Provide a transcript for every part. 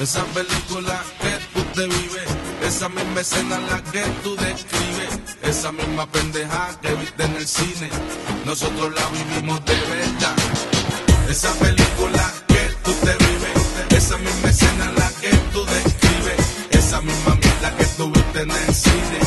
Esa película que tú te vives, esa misma escena la que tú describes, esa misma pendeja que viste en el cine, nosotros la vivimos de verdad. Esa película que tú te vives, esa misma escena la que tú describes, esa misma mierda que tú viste en el cine,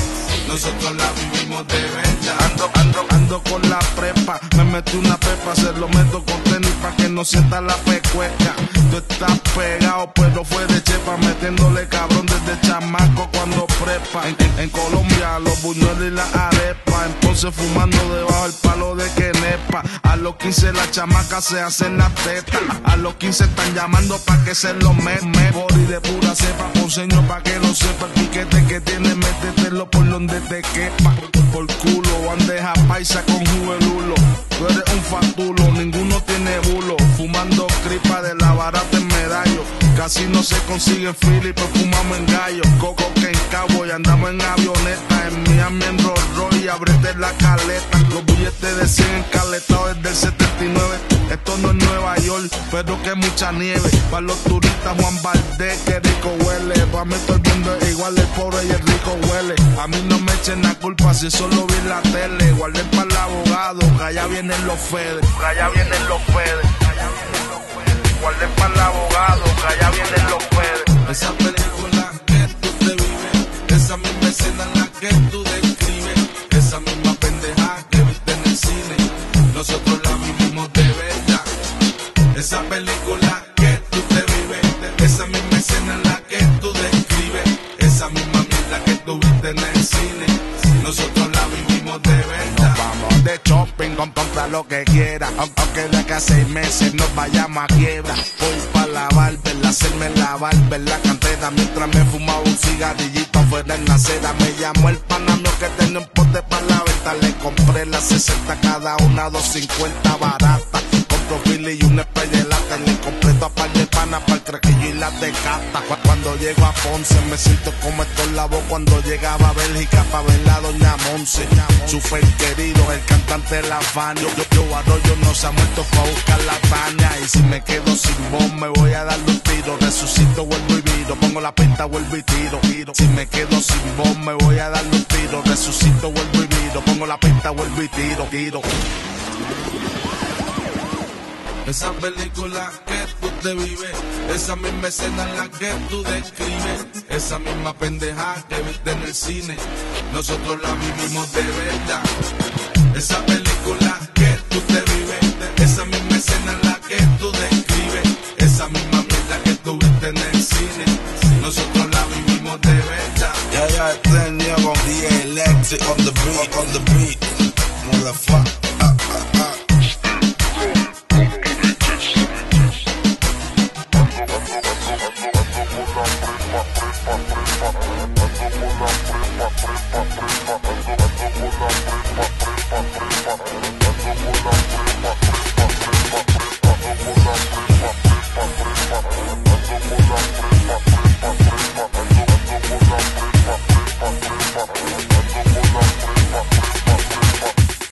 nosotros la vivimos de verdad. Ando, ando, ando con la prepa, me metí una pepa, se lo meto con tenis pa' que no sienta la pecueca. Tú estás pegado, pero fue de chepa, metiéndole cabrón desde chamaco cuando prepa. En, en- Colombia, los buñuelos y la arepa, en Ponce fumando debajo el palo de Kenepa. A los 15 las chamacas se hacen las tetas, a los 15 están llamando pa' que se lo me, me de pura cepa, ponceño pa' que lo sepa el piquete que tiene, métetelo por donde te quepa. Por culo, bandeja paisa con juvelulo. Tú eres un fatulo, ninguno tiene bulo. Fumando cripa de la barata en medallo. Casi no se consigue fili, pero fumamos en gallo. Coco que en cabo y andamos en avioneta. En Miami en Rolls Royce, abrete la caleta. Los billetes de 100 encaletados mucha nieve. Para los turistas, Juan Valdés, que rico huele. Para mí todo el mundo es igual, el pobre y el rico huele. A mí no me echen la culpa si solo vi la tele. Guardé para el abogado, que allá vienen los fedes. Que allá vienen los fedes. Guardé para el abogado, que allá vienen los fedes. Esa película que tú te vives, esa misma escena en la que tú describes, esa misma pendeja que viste en el cine, nosotros la vivimos de verdad. Esa película lo que quiera. Aun- Aunque de acá a seis meses nos vayamos a quiebra. Voy pa' la barber, hacerme la barber, la cantera. Mientras me fumaba un cigarrillito afuera en la acera. Me llamó el pana mío que tenía un pote para la venta. Le compré las 60 cada una, 250 barata. Ponce me siento como voz cuando llegaba a Bélgica para ver la doña Monse. Super querido, el cantante La Fania. Yo, yo, yo Arroyo no se ha muerto pa' buscar la Tania. Y si me quedo sin voz me voy a dar un tiro. Resucito, vuelvo y viro. Pongo la pinta, vuelvo y tiro. tiro. Si me quedo sin voz me voy a dar un tiro. Resucito, vuelvo y viro. Pongo la pinta, vuelvo y tiro. tiro. Esa película vives, esa misma escena en la que tú describes, esa misma pendeja que viste en el cine, nosotros la vivimos de verdad. Esa película que tú te vives, esa misma escena en la que tú describes, esa misma mierda que tú viste en el cine, nosotros la vivimos de verdad. The electric on the beat, on the beat. Motherfucker. Prepa, prepa, prepa,